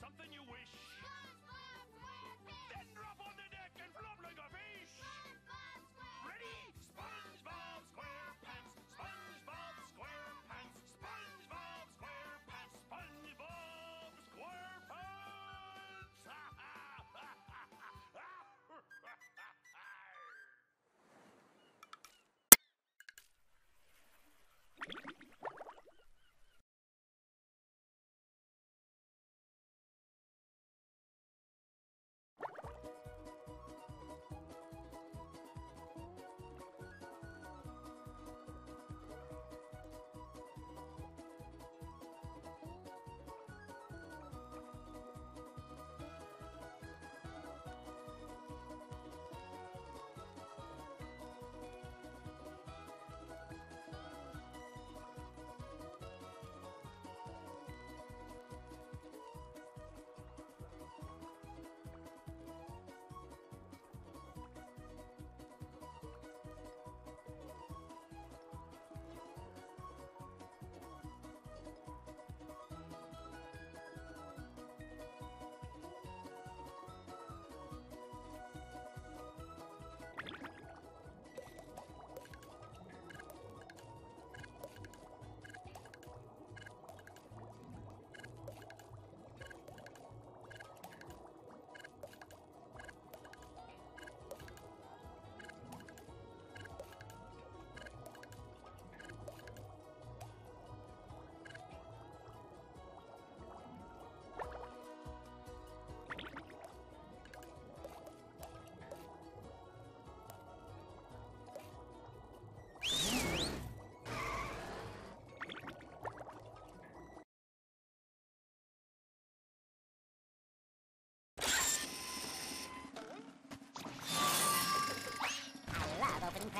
something you wish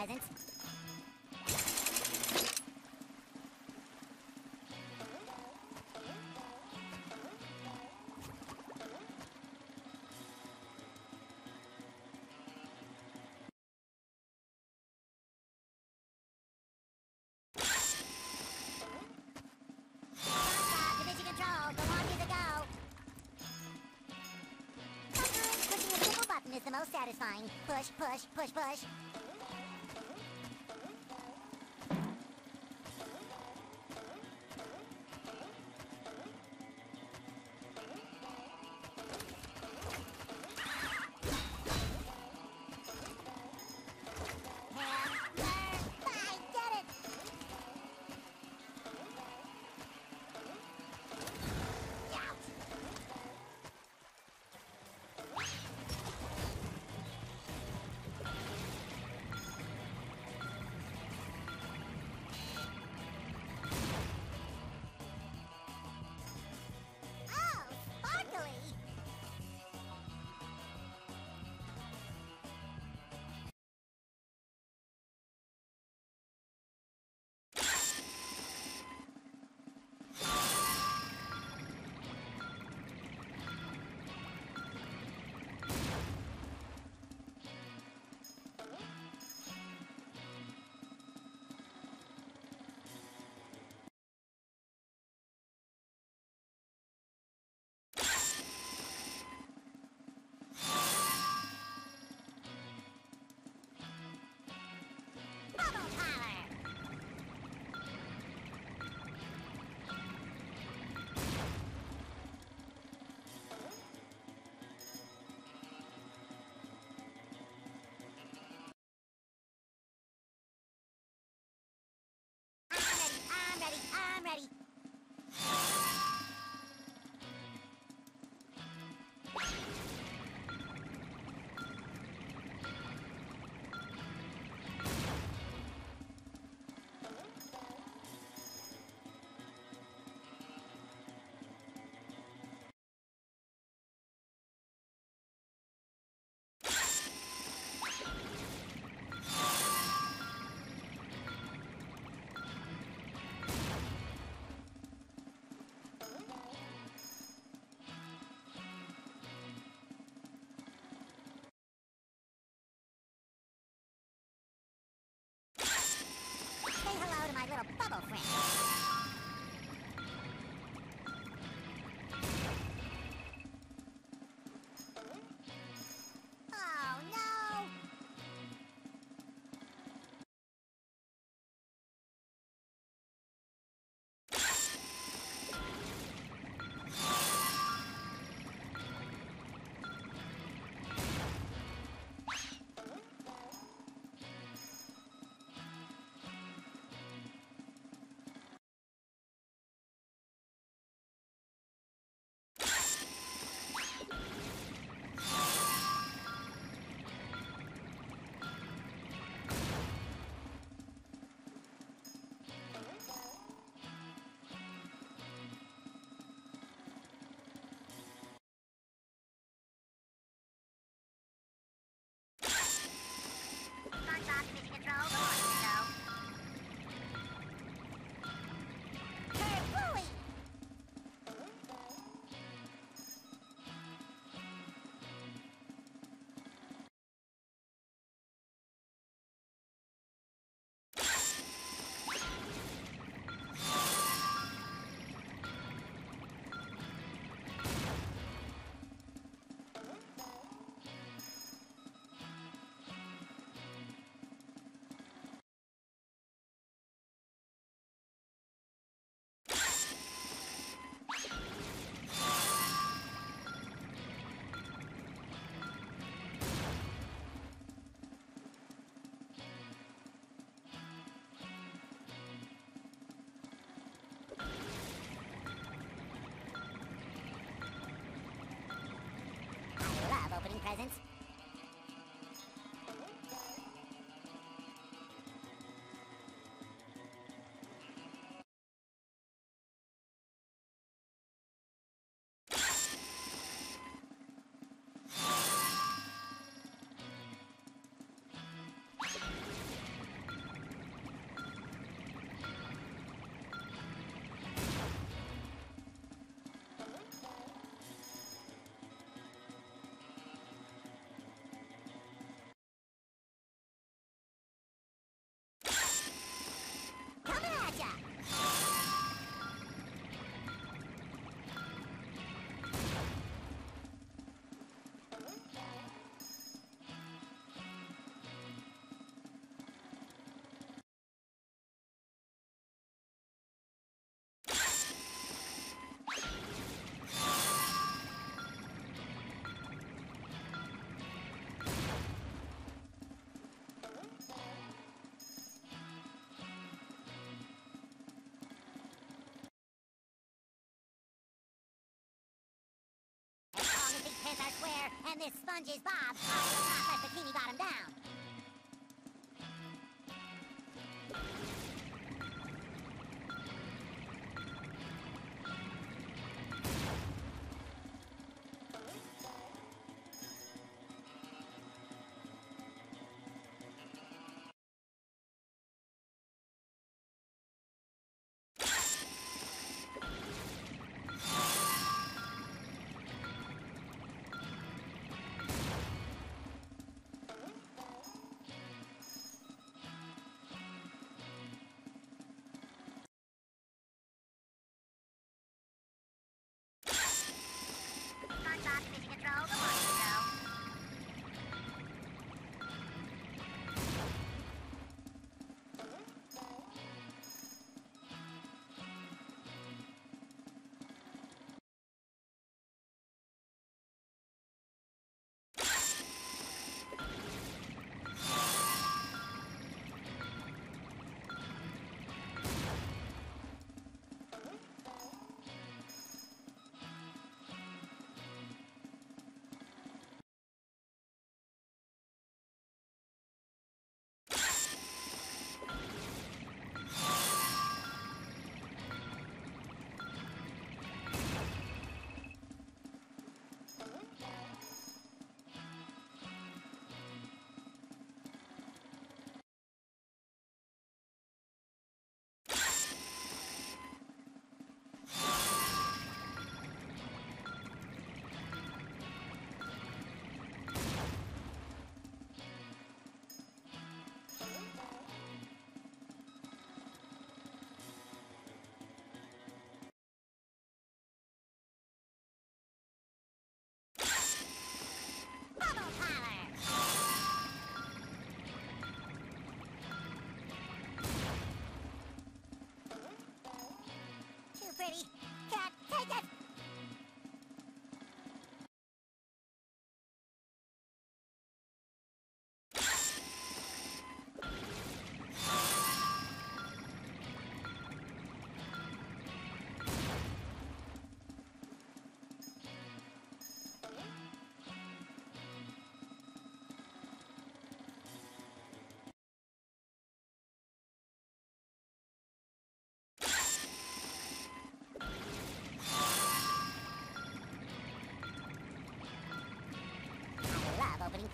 doesn't. satisfying. Push, push, push, push. little bubble friend. this sponge is Bob, I will not let Bikini Bottom down.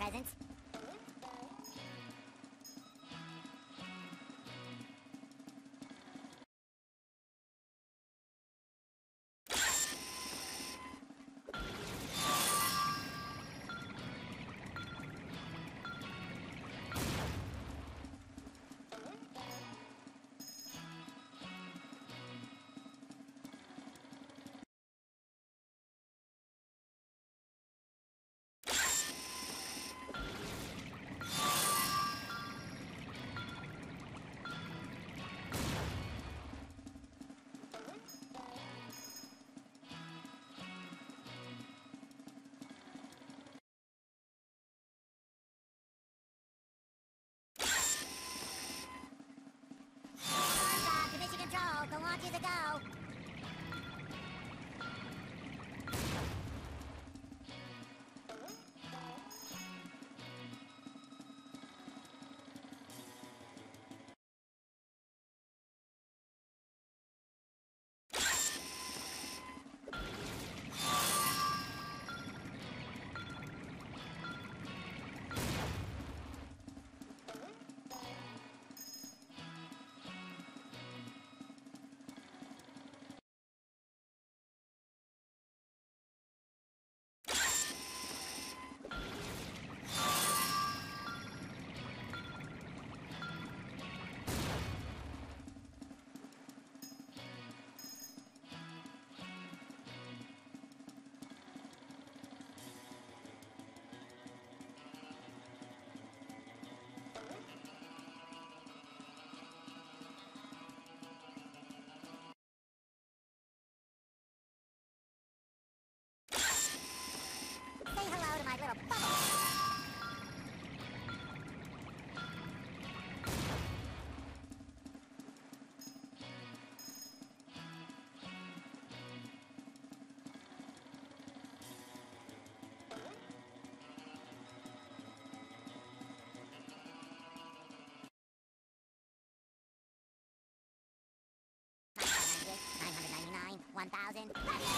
Presents. 1000.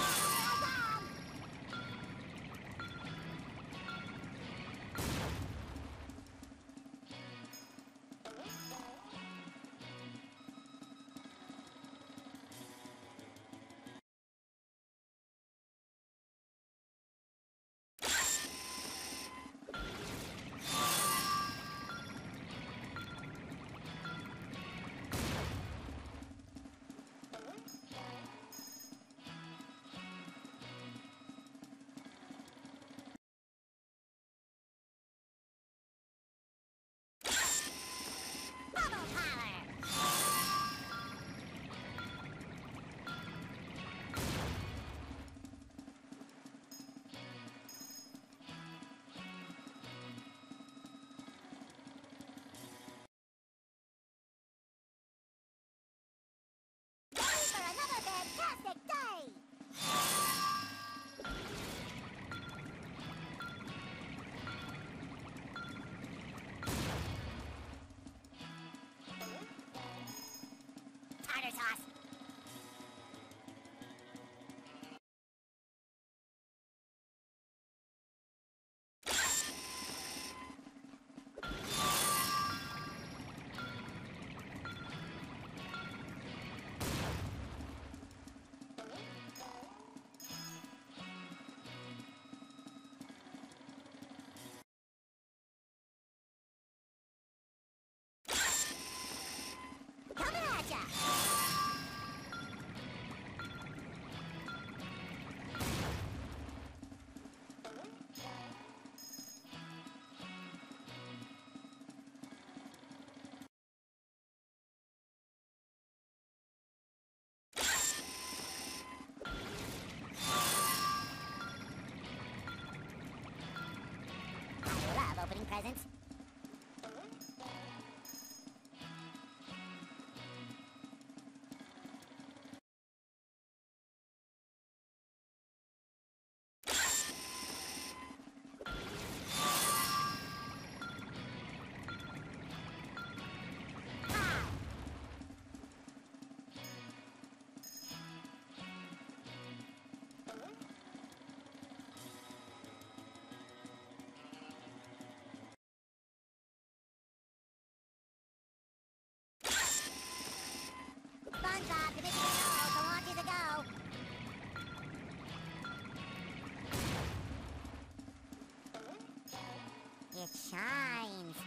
It shines.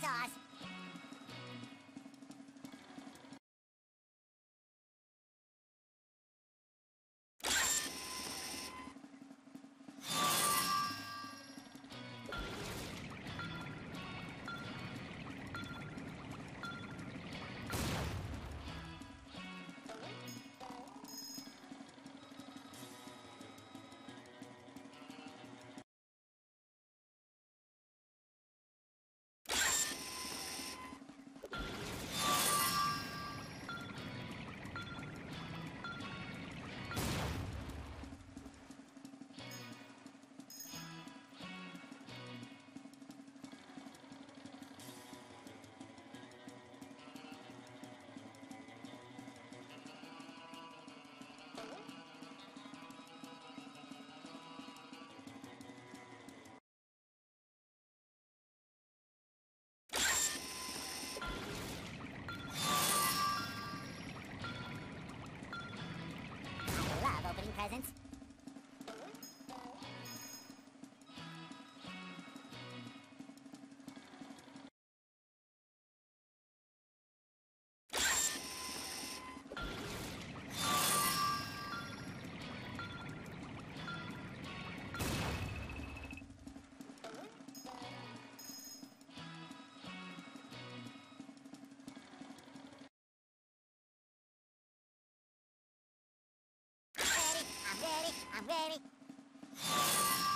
Sauce. I'm ready.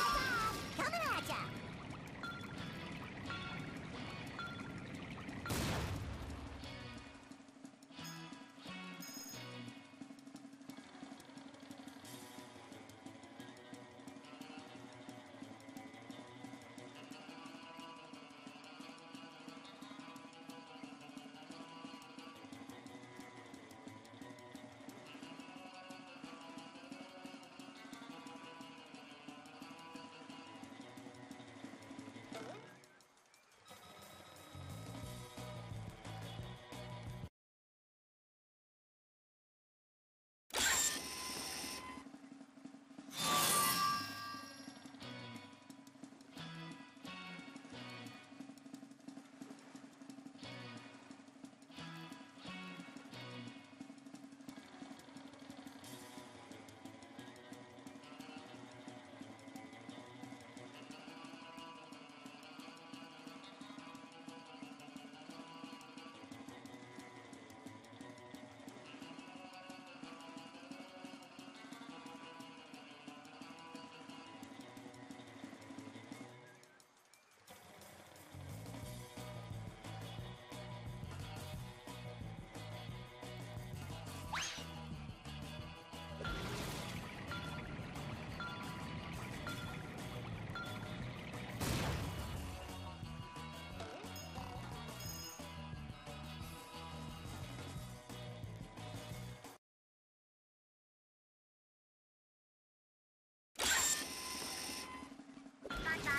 I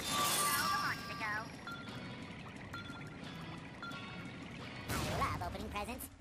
love opening presents.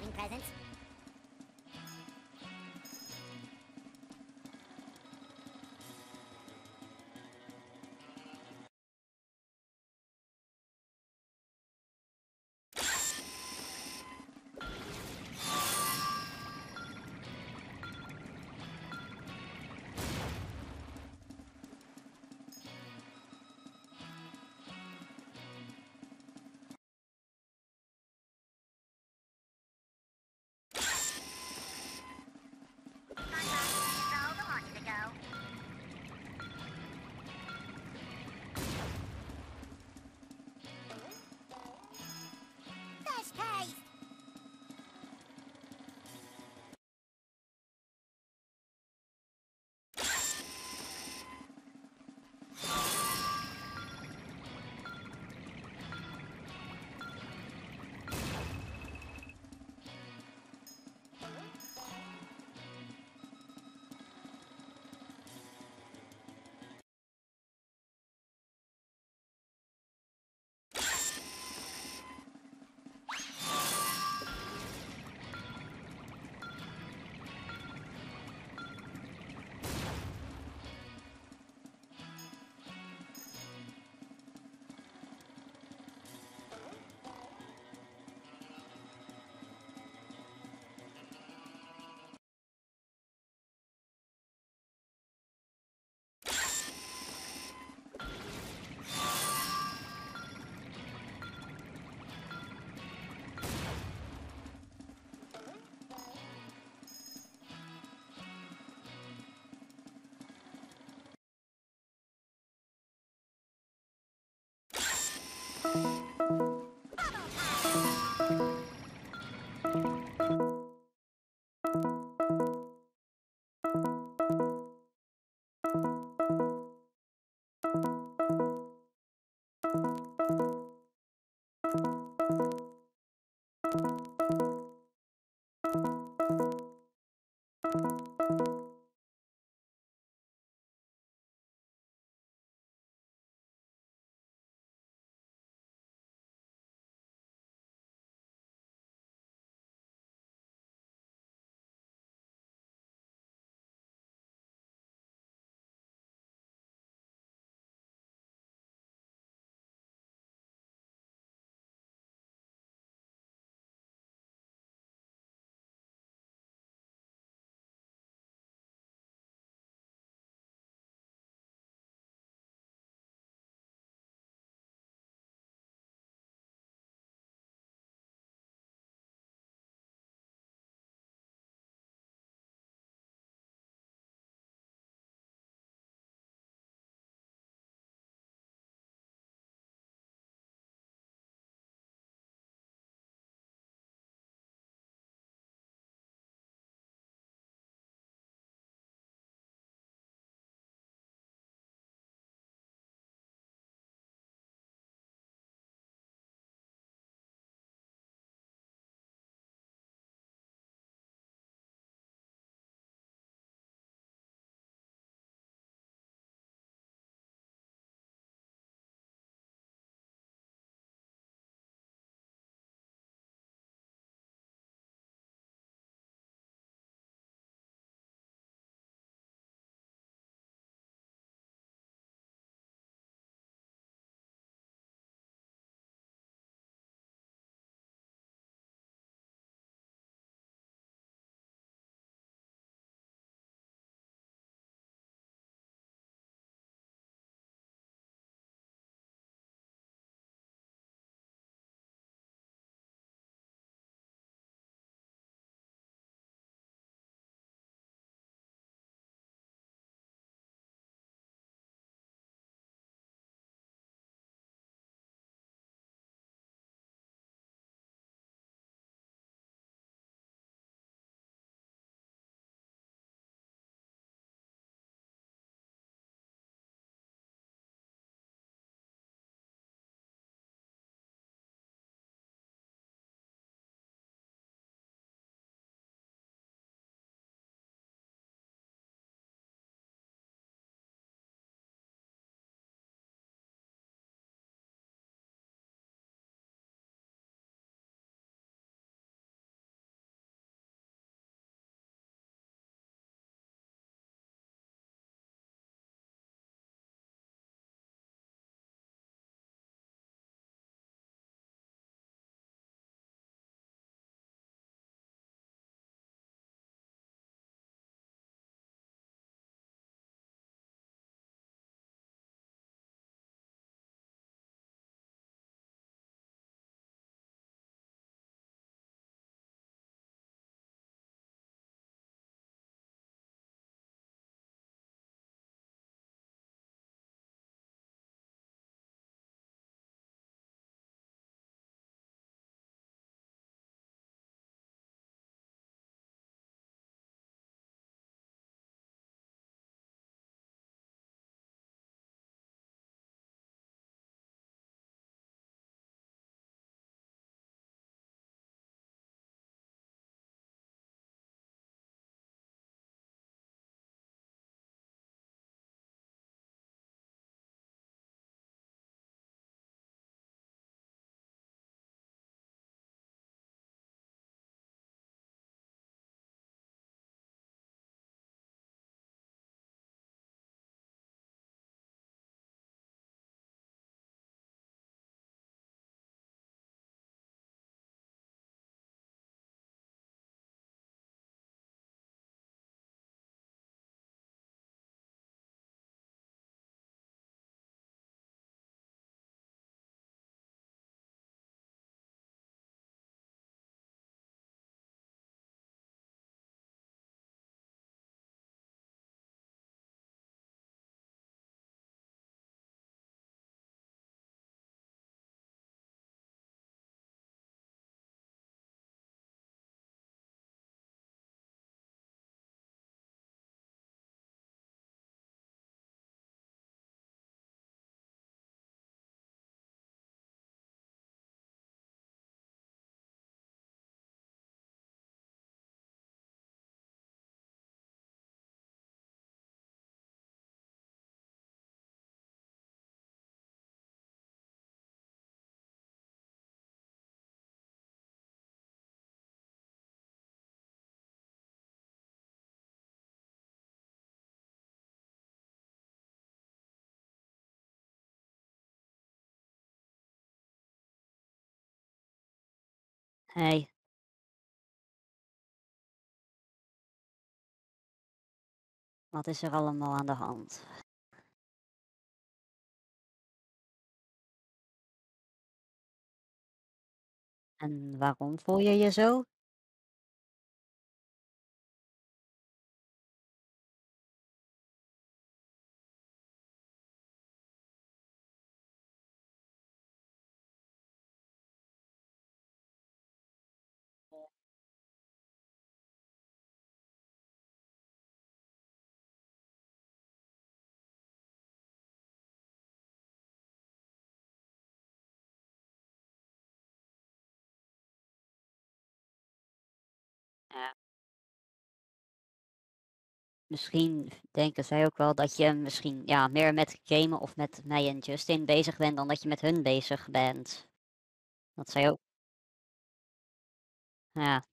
including presents, Hey. Wat is er allemaal aan de hand? En waarom voel je je zo? Misschien denken zij ook wel dat je misschien ja, meer met gamen of met mij en Justin bezig bent dan dat je met hun bezig bent. Dat zij ook. Ja.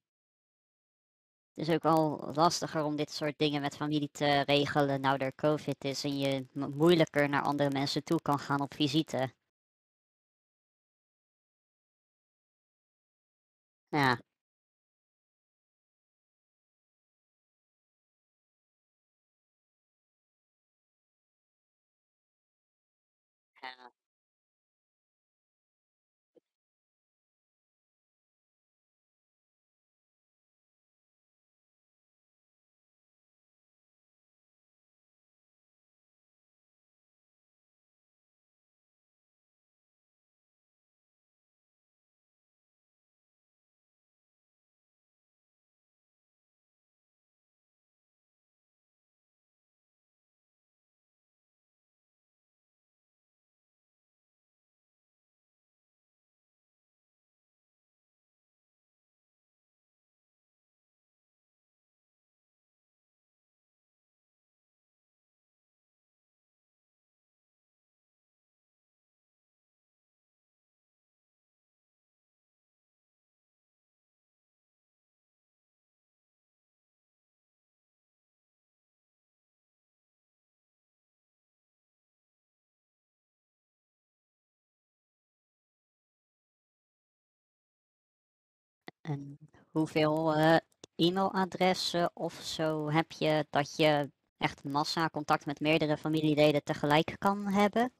Het is ook wel lastiger om dit soort dingen met familie te regelen nou er COVID is en je mo- moeilijker naar andere mensen toe kan gaan op visite. Ja. En hoeveel eh, e-mailadressen of zo heb je dat je echt massa contact met meerdere familieleden tegelijk kan hebben?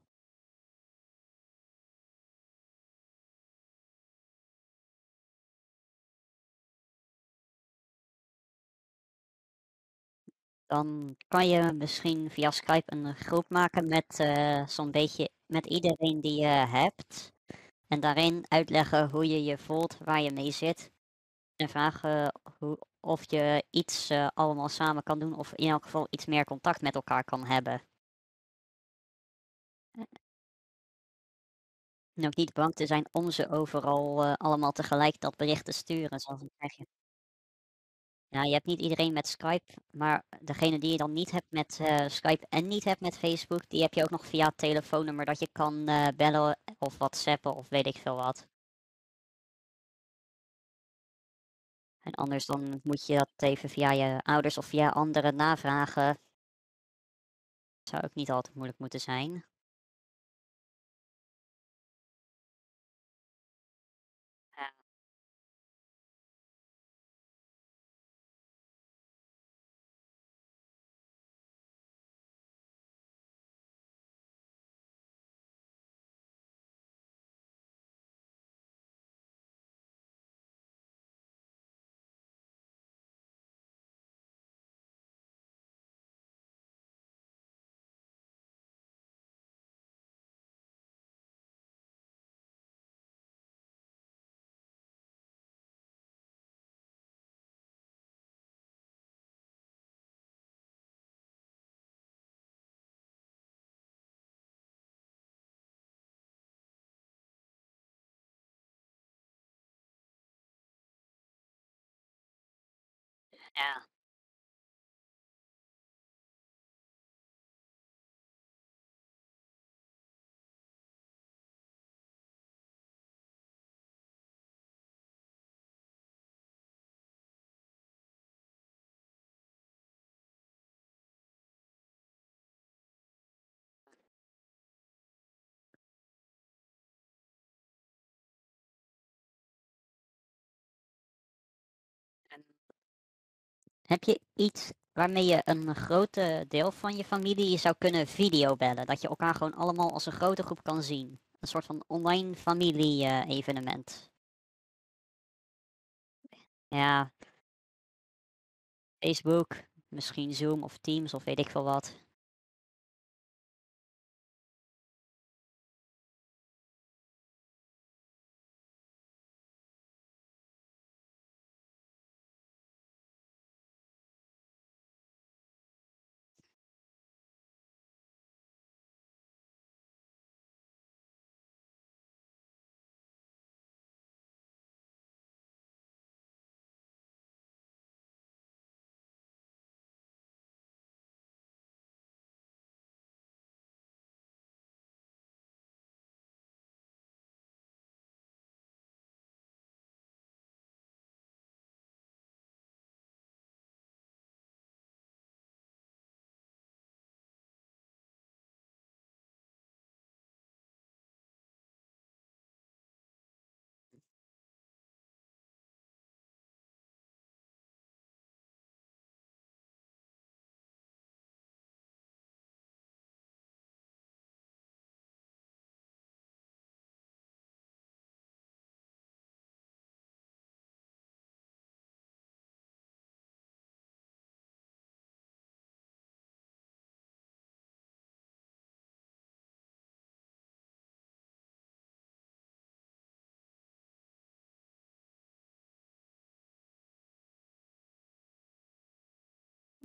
Dan kan je misschien via Skype een groep maken met eh, zo'n beetje met iedereen die je hebt. En daarin uitleggen hoe je je voelt, waar je mee zit. En vragen hoe, of je iets eh, allemaal samen kan doen of in elk geval iets meer contact met elkaar kan hebben. En ook niet bang te zijn om ze overal eh, allemaal tegelijk dat bericht te sturen, zoals je. Ja, je hebt niet iedereen met Skype, maar degene die je dan niet hebt met eh, Skype en niet hebt met Facebook, die heb je ook nog via telefoonnummer dat je kan eh, bellen of whatsappen of weet ik veel wat. En anders dan moet je dat even via je ouders of via anderen navragen. Zou ook niet altijd moeilijk moeten zijn. Ja. Heb je iets waarmee je een grote deel van je familie zou kunnen videobellen? Dat je elkaar gewoon allemaal als een grote groep kan zien. Een soort van online familie-evenement. ja, Facebook, misschien Zoom of Teams of weet ik veel wat.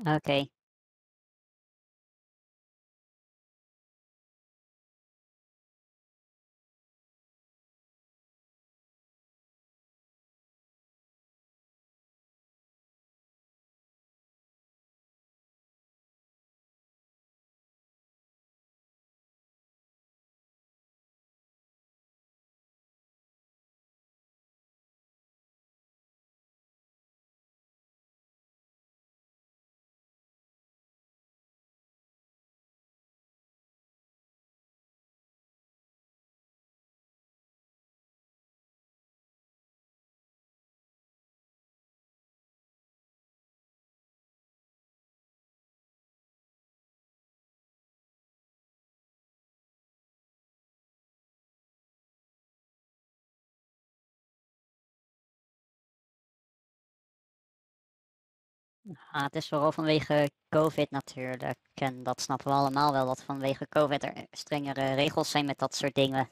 Oké. Het is vooral vanwege COVID natuurlijk. En dat snappen we allemaal wel, dat vanwege COVID er strengere regels zijn met dat soort dingen.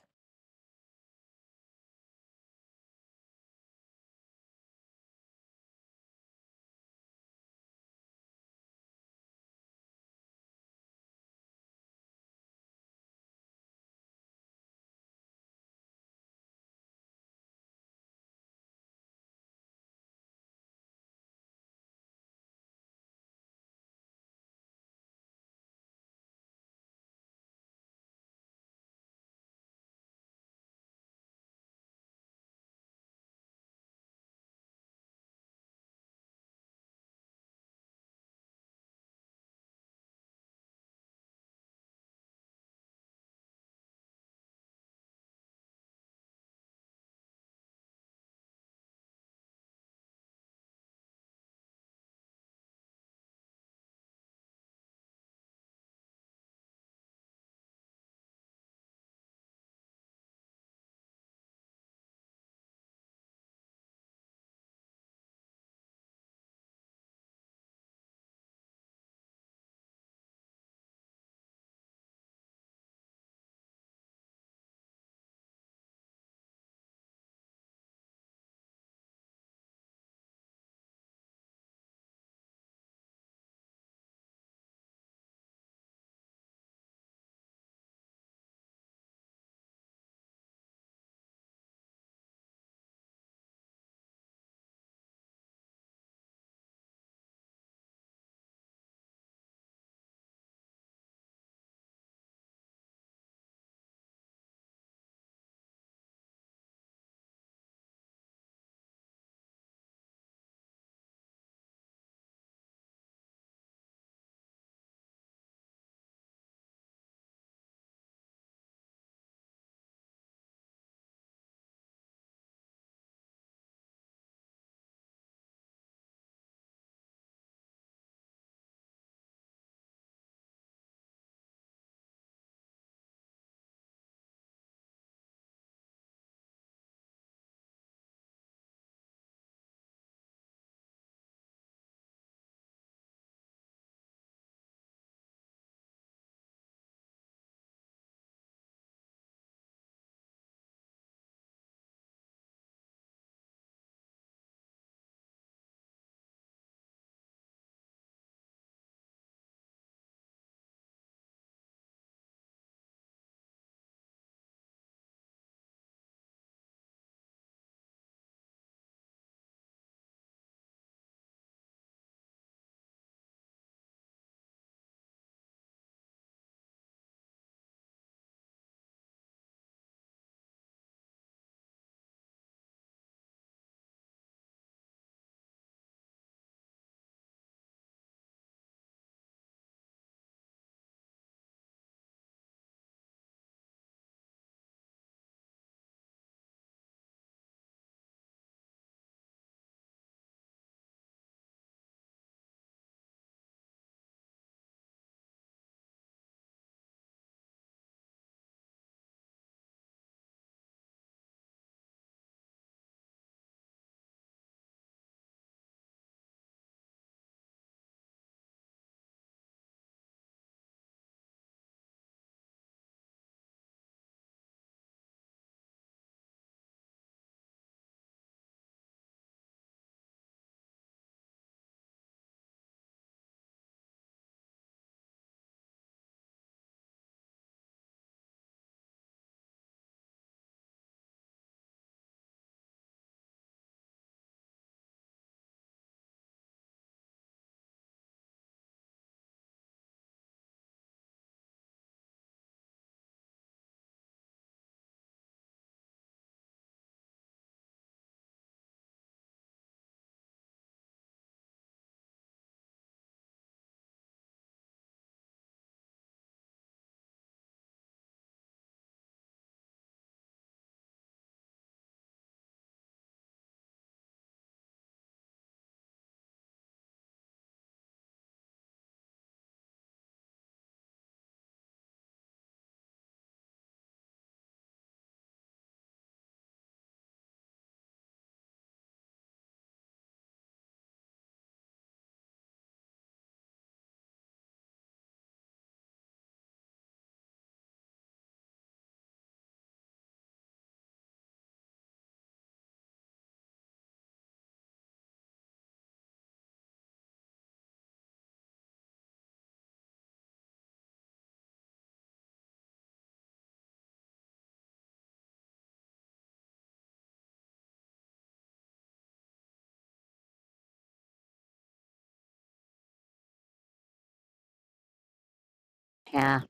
Ja.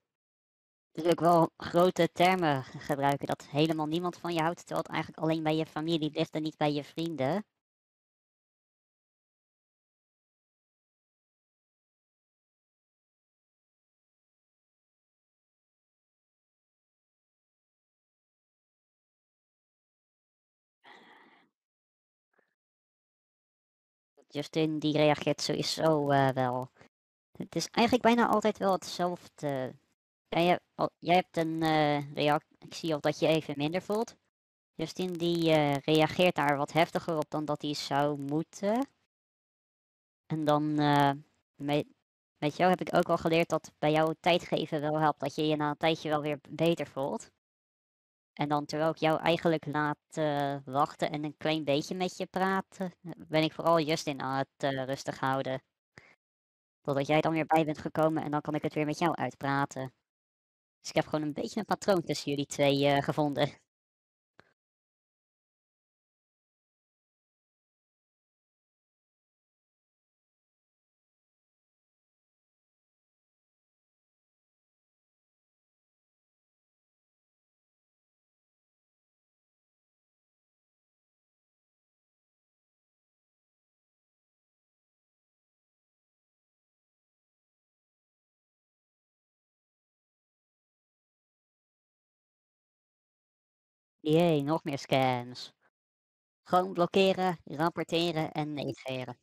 Natuurlijk wel grote termen ge- gebruiken dat helemaal niemand van je houdt, terwijl het eigenlijk alleen bij je familie ligt en niet bij je vrienden. Justin die reageert sowieso eh, wel. Het is eigenlijk bijna altijd wel hetzelfde. Jij, jij hebt een eh, reactie of dat je even minder voelt. Justin die eh, reageert daar wat heftiger op dan dat hij zou moeten. En dan, eh, met, jou heb ik ook al geleerd dat bij jou tijd geven wel helpt. Dat je je na een tijdje wel weer beter voelt. En dan terwijl ik jou eigenlijk laat wachten en een klein beetje met je praten, ben ik vooral Justin aan het rustig houden. Totdat jij dan weer bij bent gekomen en dan kan ik het weer met jou uitpraten. Dus ik heb gewoon een beetje een patroon tussen jullie twee eh, gevonden. Jee, nog meer scams. Gewoon blokkeren, rapporteren en negeren.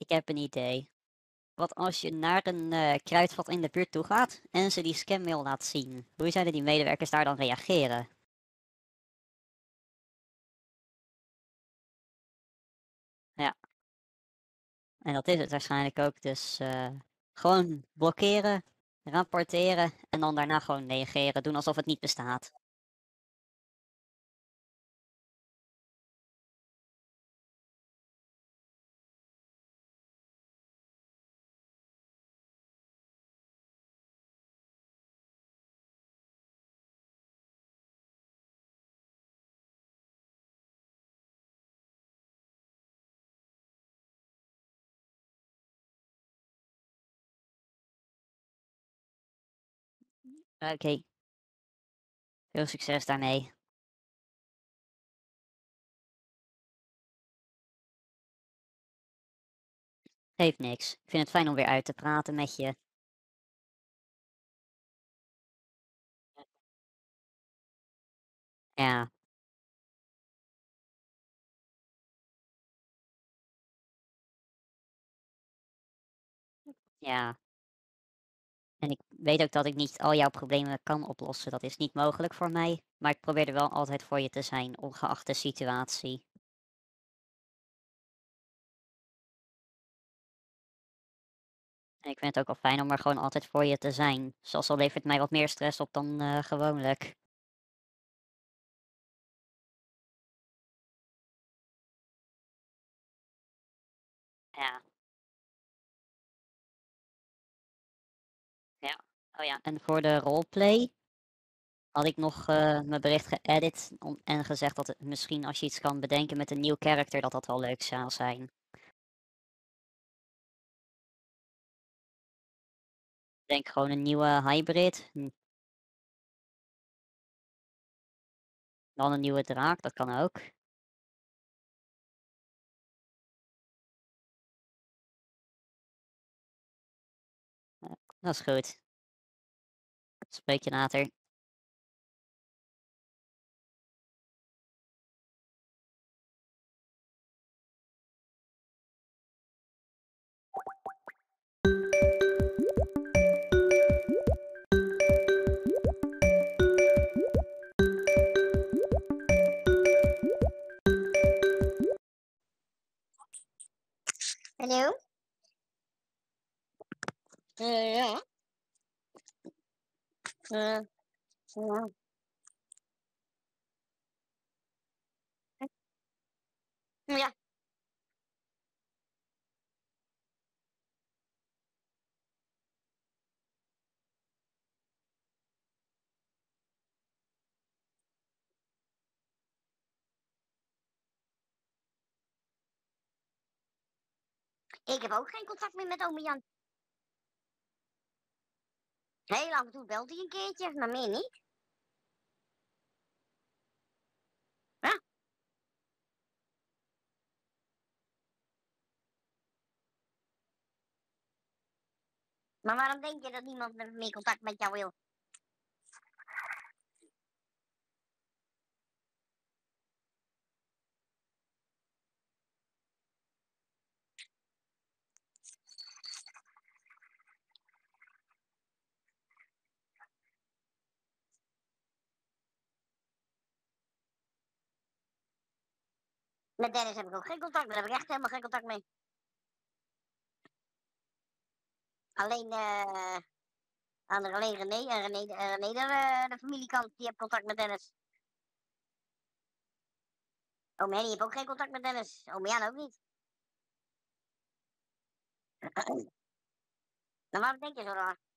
Ik heb een idee. Wat als je naar een eh, kruidvat in de buurt toe gaat en ze die scammail laat zien? Hoe zouden die medewerkers daar dan reageren? Ja. En dat is het waarschijnlijk ook. Dus eh, gewoon blokkeren, rapporteren en dan daarna gewoon negeren. Doen alsof het niet bestaat. Oké. Veel succes daarmee. Geeft niks. Ik vind het fijn om weer uit te praten met je. Ja, ja. En ik weet ook dat ik niet al jouw problemen kan oplossen. Dat is niet mogelijk voor mij. Maar ik probeer er wel altijd voor je te zijn, ongeacht de situatie. En ik vind het ook wel fijn om er gewoon altijd voor je te zijn. Zelfs al levert mij wat meer stress op dan eh, gewoonlijk. Oh ja, en voor de roleplay had ik nog eh, mijn bericht geëdit en gezegd dat het misschien als je iets kan bedenken met een nieuw character, dat dat wel leuk zou zijn. Ik denk gewoon een nieuwe hybrid. hm, Dan een nieuwe draak, dat kan ook. Dat is goed. Spreek je Ja. Ja. Ik heb ook geen contact meer met ome Jan. Heel af en toe belt hij een keertje, maar meer niet. Maar waarom denk je dat niemand meer contact met jou wil? Met Dennis heb ik ook geen contact, daar heb ik echt helemaal geen contact mee. Alleen, eh aan alleen René, en René, eh, René de, eh, de familiekant, die heeft contact met Dennis. Oom Henny heeft ook geen contact met Dennis. Oom Jan ook niet. Nou, waarom denk je zo raar?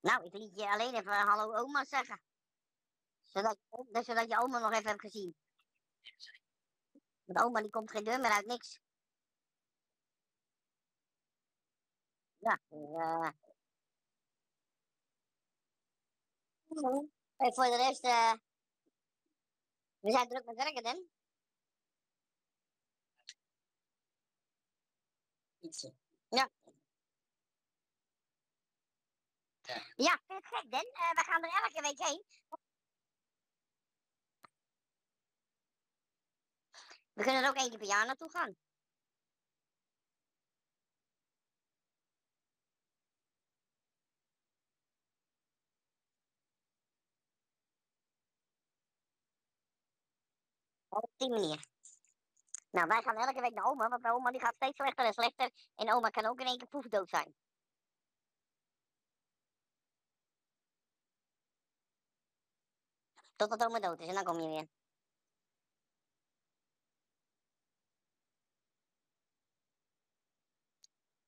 Nou, ik liet je alleen even hallo oma zeggen. Zodat, dus zodat je oma nog even hebt gezien. Want oma die komt geen deur meer uit, niks. Ja, eh. Voor de rest, eh. we zijn druk met werken, Dan. Fietsen. Ja. Ja, vind het gek? Eh, we gaan er elke week heen. We kunnen er ook één keer per jaar naartoe gaan. Op die manier. Nou, wij gaan elke week naar oma, want oma die gaat steeds slechter en slechter. En oma kan ook in één keer poefdood zijn. Totdat oma dood is en dan kom je weer.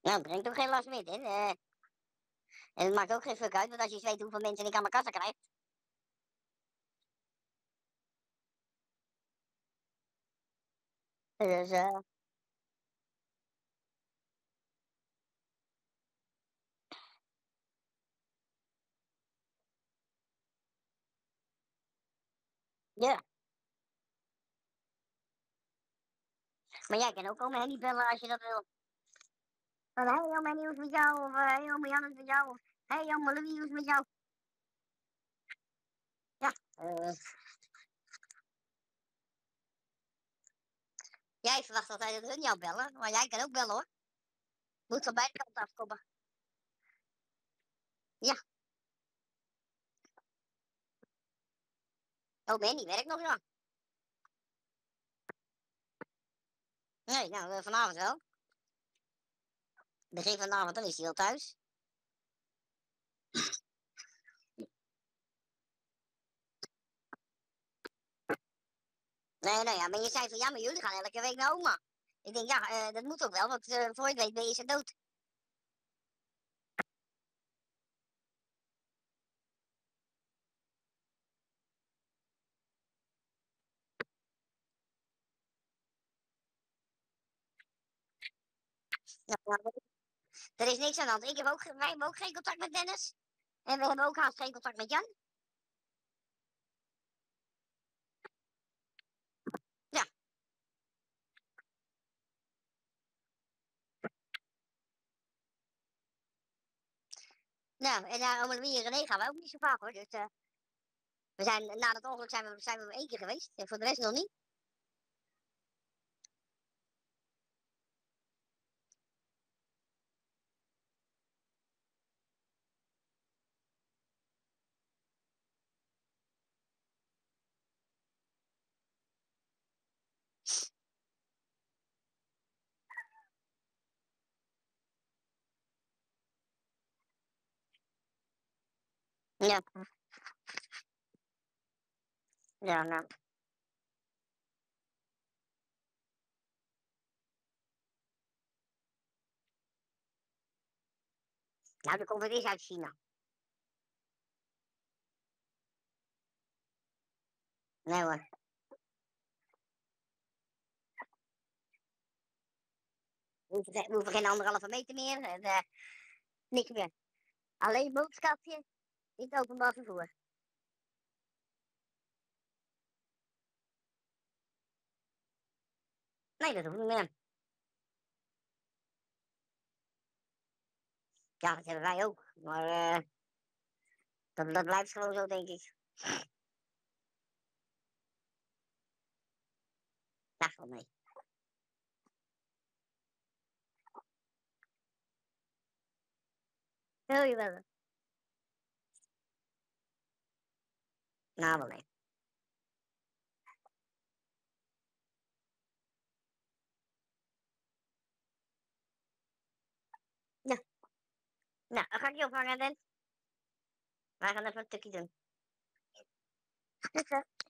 Nou, brengt ook geen last meer eh. en het maakt ook geen fuck uit, want als je weet hoeveel mensen ik aan mijn kassa krijg. Dus, eh. Ja. Maar jij kan ook oma Henny bellen als je dat wil. Van, hey oma Henny, hoe met jou? Of, hey oma Jan, is met jou? Of, hey oma Louis, hoe met jou? Ja. Jij verwacht altijd dat hun jou bellen, maar jij kan ook bellen hoor. Moet van beide kanten afkomen. Ja. Oh, Manny werkt nog ja. Nee, nou, eh, vanavond wel. Begin vanavond, dan is hij al thuis. Nee, nou ja, maar je zei van ja, maar jullie gaan elke week naar oma. Ik denk, ja, eh, dat moet ook wel, want eh, voor je weet ben je ze dood. Er is niks aan de hand. Ik heb ook, wij hebben ook geen contact met Dennis. En we hebben ook haast geen contact met Jan. Ja. Nou, en naar Oma Louie en René gaan we ook niet zo vaak hoor. Dus eh, we zijn, na het ongeluk zijn we, zijn we één keer geweest. En voor de rest nog niet. Ja. Ja, nou. Nou, dan komt het eens uit China. Nee hoor. We hoeven, geen anderhalve meter meer. En, uh, niks meer. Alleen boodschapje in het openbaar vervoer. Nee, dat hoeft niet meer. Ja, dat hebben wij ook. Maar eh, dat, blijft gewoon zo, denk ik. Ja, wel mee. Wil je wel? Nee. Nou, dan ga ik je ophangen, Den. Wij gaan even een doen.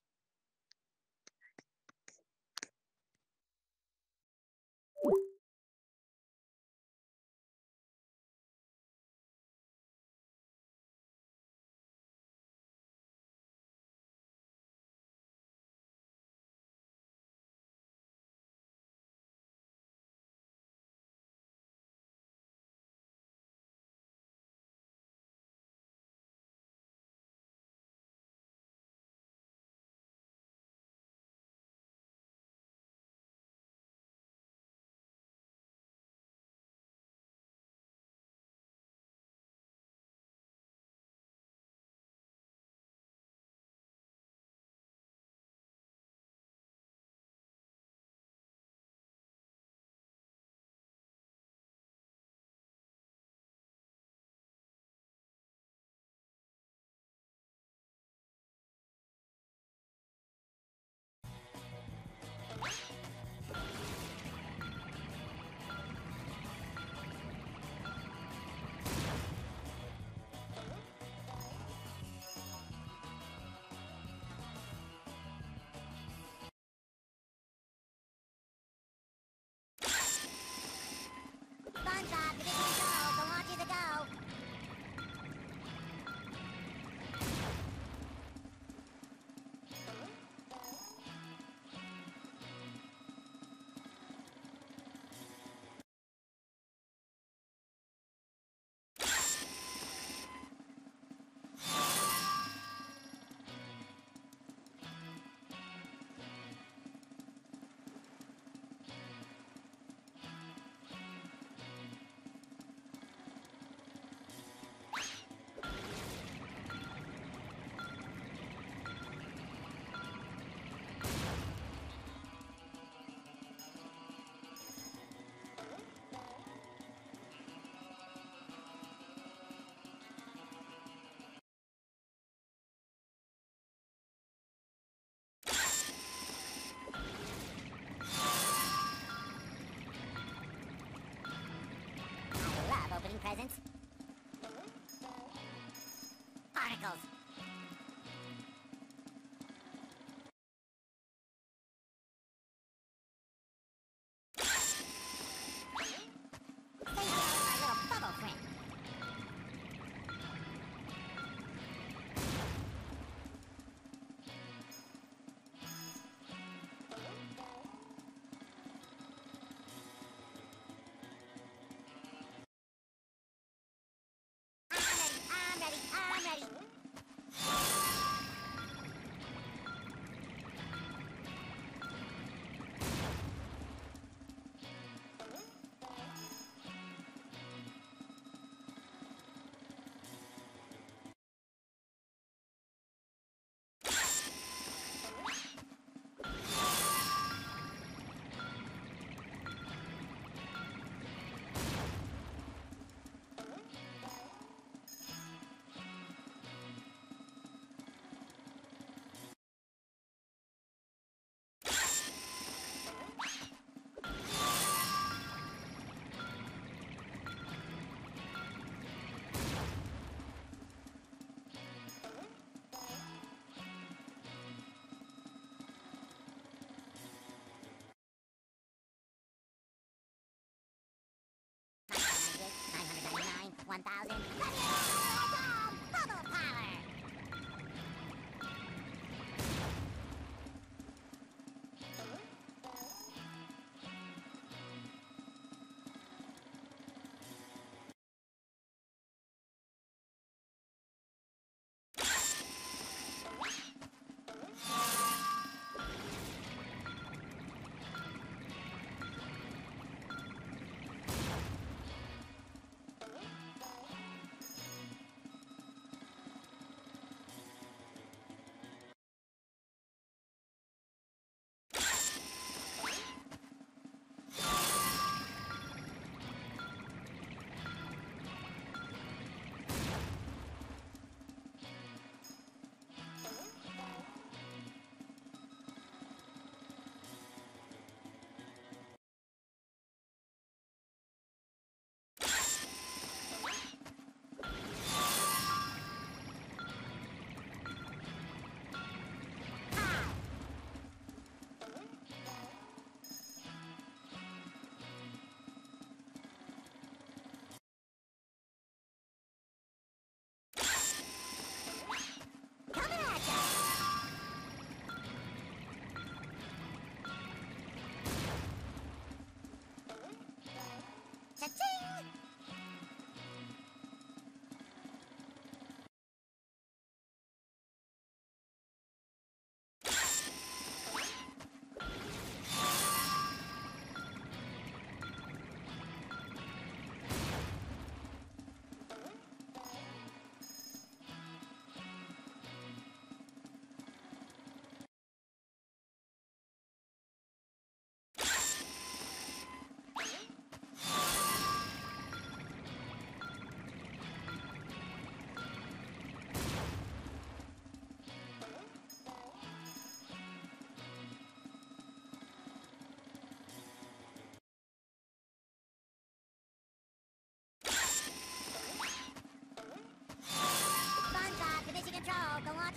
my god, Chronicles. 1000.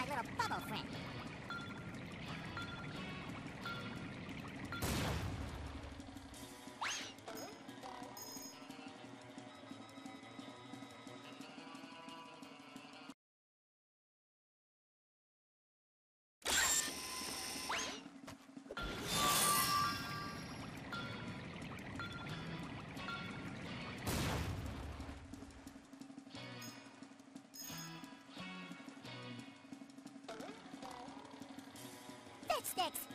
my little bubble friend. sticks.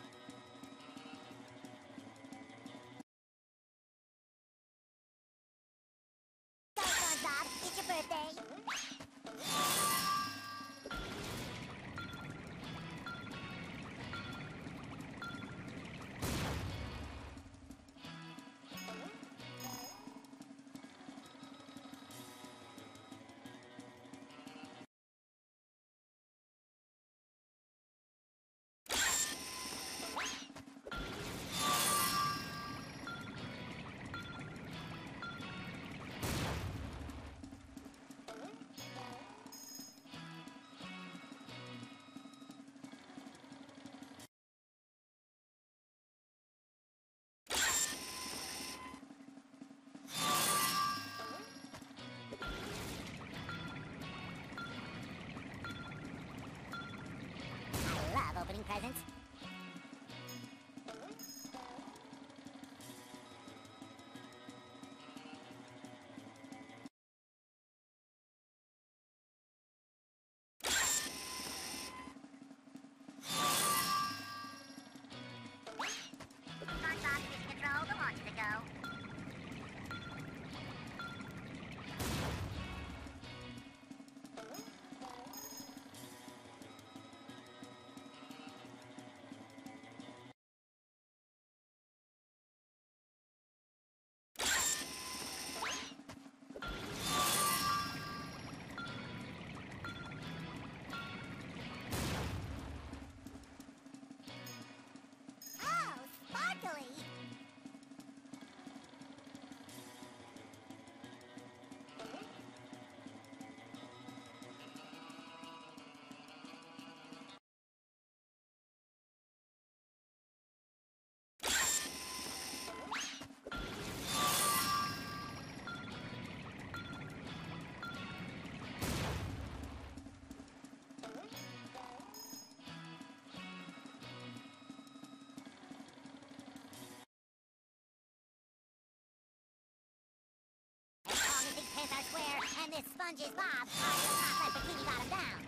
Are square, and this sponge is Bob. Let Bikini Bottom down.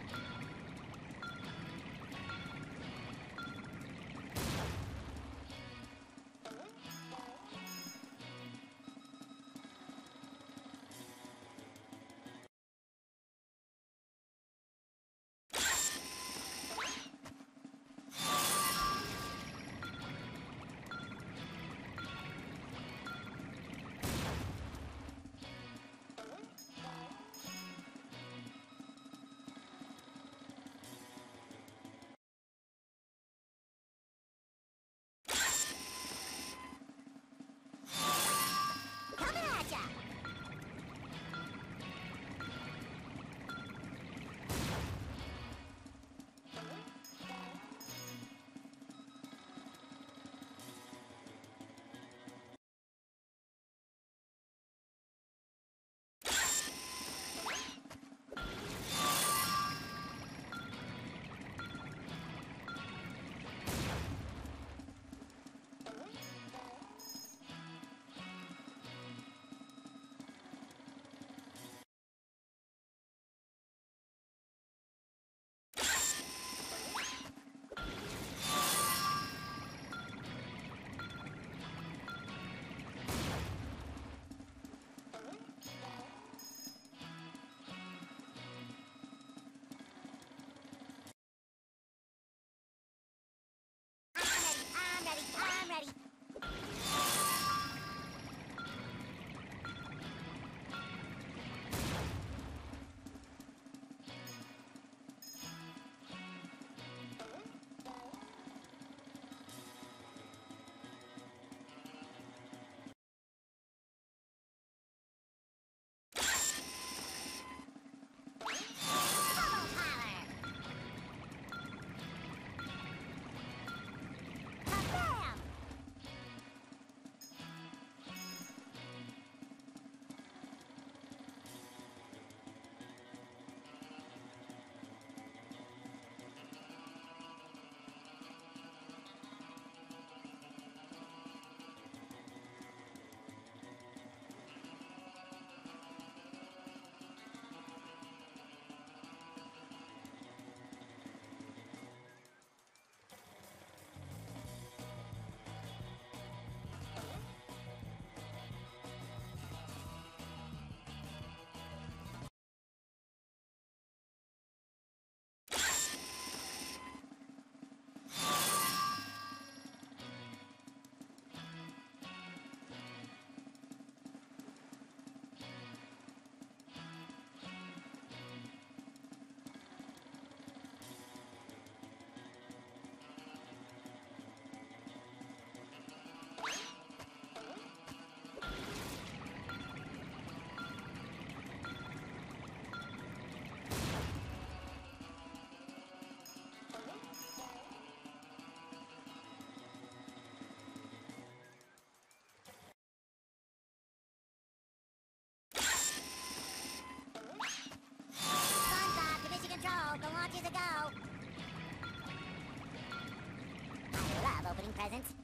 Presents.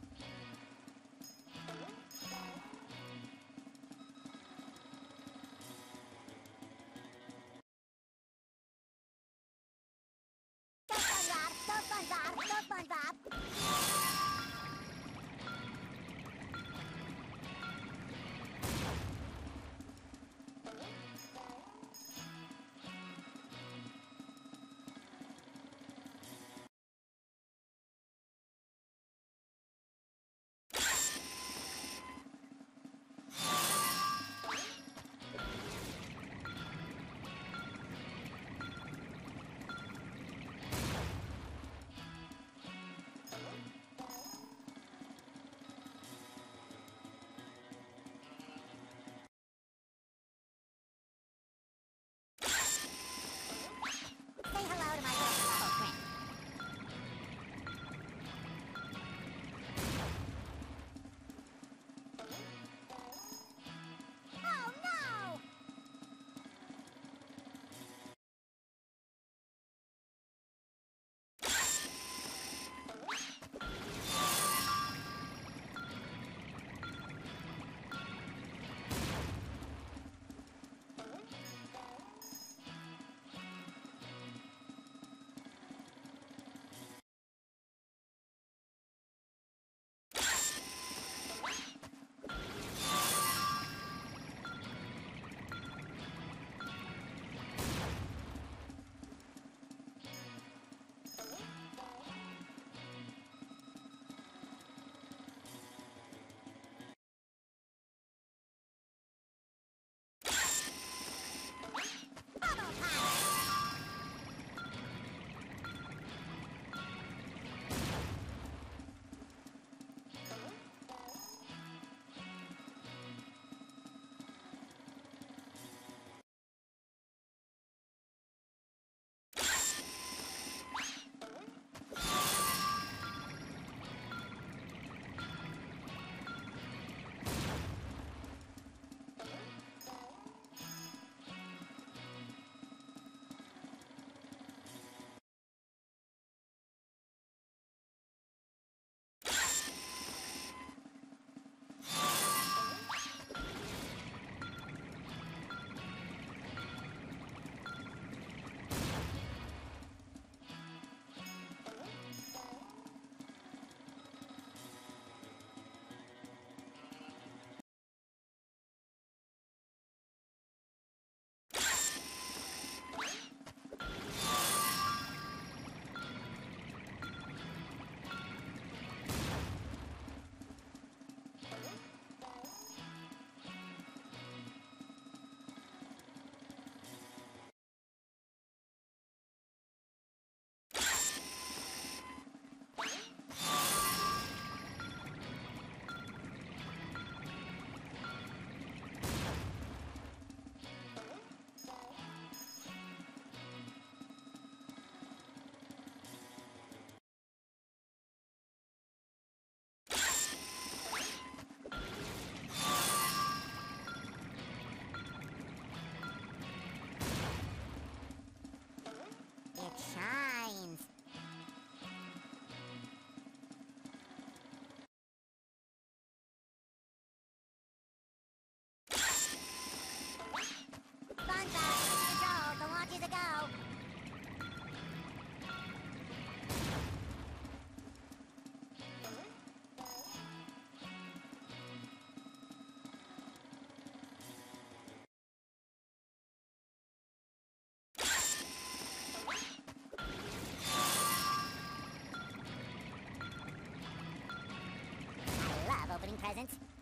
Presents.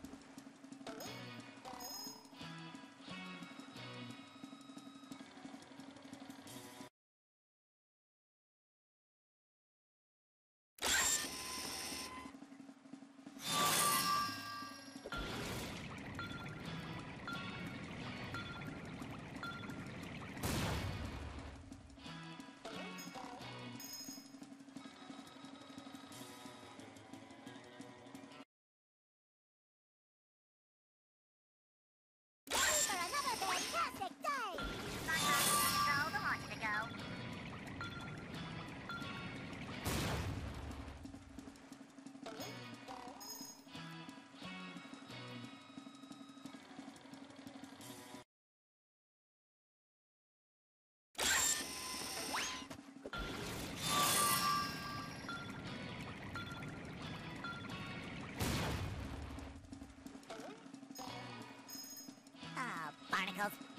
Ah, barnacles.